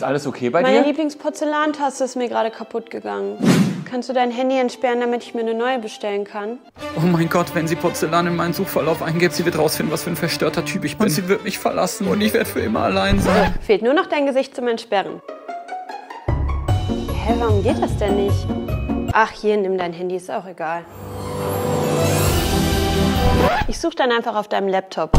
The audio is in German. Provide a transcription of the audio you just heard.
Ist alles okay bei Meine dir? Lieblingsporzellantasse ist mir gerade kaputt gegangen. Kannst du dein Handy entsperren, damit ich mir eine neue bestellen kann? Oh mein Gott, wenn sie Porzellan in meinen Suchverlauf eingibt, sie wird rausfinden, was für ein verstörter Typ ich bin. Und sie wird mich verlassen und ich werde für immer allein sein. Fehlt nur noch dein Gesicht zum Entsperren. Hä, warum geht das denn nicht? Ach, hier, nimm dein Handy, ist auch egal. Ich suche dann einfach auf deinem Laptop.